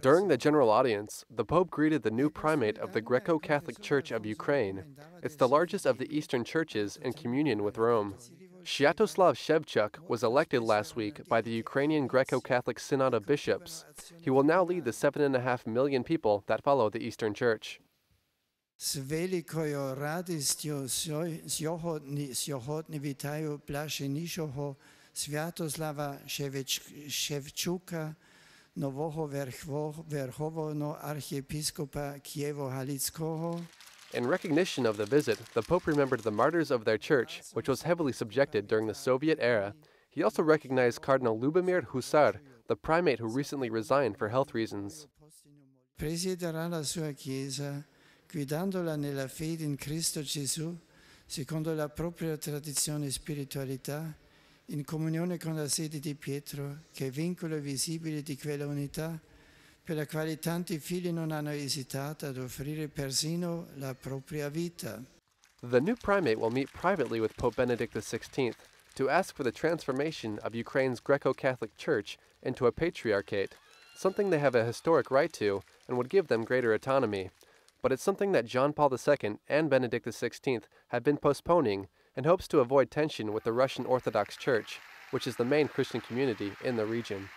During the general audience, the Pope greeted the new primate of the Greco Catholic Church of Ukraine. It's the largest of the Eastern churches in communion with Rome. Sviatoslav Shevchuk was elected last week by the Ukrainian Greco Catholic Synod of Bishops. He will now lead the 7.5 million people that follow the Eastern Church. Sviatoslava Shevchuka nového verchovného archiepiskopa Kievo-Halického. In recognition of the visit, the Pope remembered the martyrs of their church, which was heavily subjected during the Soviet era. He also recognized Cardinal Lubomir Husar, the primate who recently resigned for health reasons. Presiderà la sua chiesa guidandola nella fede in Cristo Gesù secondo la propria tradizione e spiritualità in comunione con la sede di Pietro, che è vincolo visibile di quella unità, per la quale tanti figli non hanno esitato ad offrire persino la propria vita. The new primate will meet privately with Pope Benedict XVI to ask for the transformation of Ukraine's Greco Catholic Church into a patriarchate, something they have a historic right to and would give them greater autonomy. But it's something that John Paul II and Benedict XVI have been postponing and hopes to avoid tension with the Russian Orthodox Church, which is the main Christian community in the region.